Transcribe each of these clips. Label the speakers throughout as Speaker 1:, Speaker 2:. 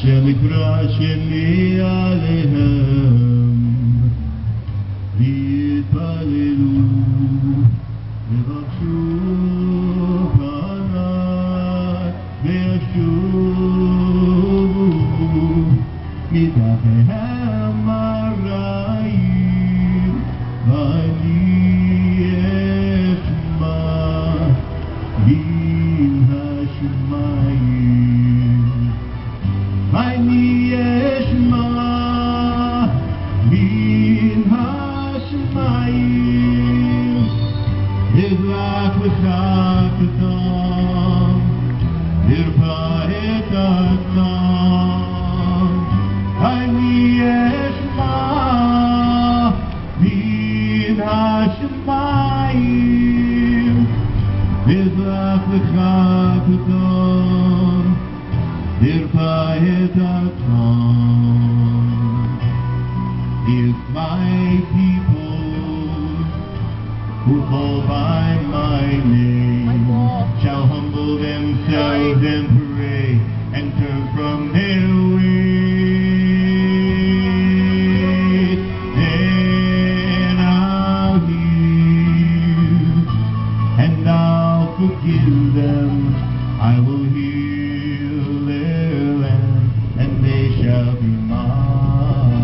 Speaker 1: Hashem Yikru Hashem Yalehem V'yitpalelu V'yavshu Panat V'yashuvu Midachehem Arayim V'ani If my who call by my name shall humble themselves and pray and turn from their ways. Then I'll hear and I'll forgive them. I will heal their land and they shall be mine.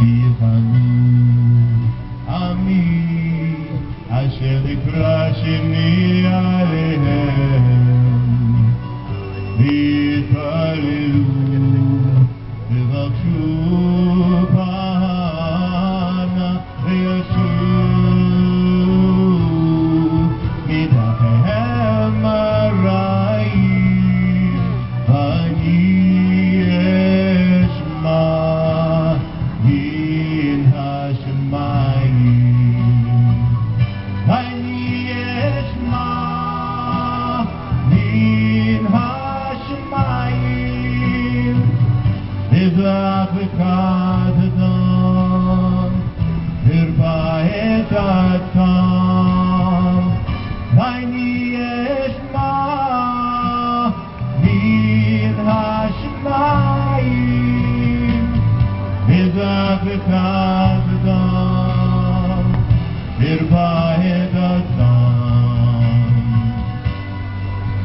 Speaker 1: If I עמי אשר נקרא שמי עליהם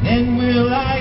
Speaker 1: Then will I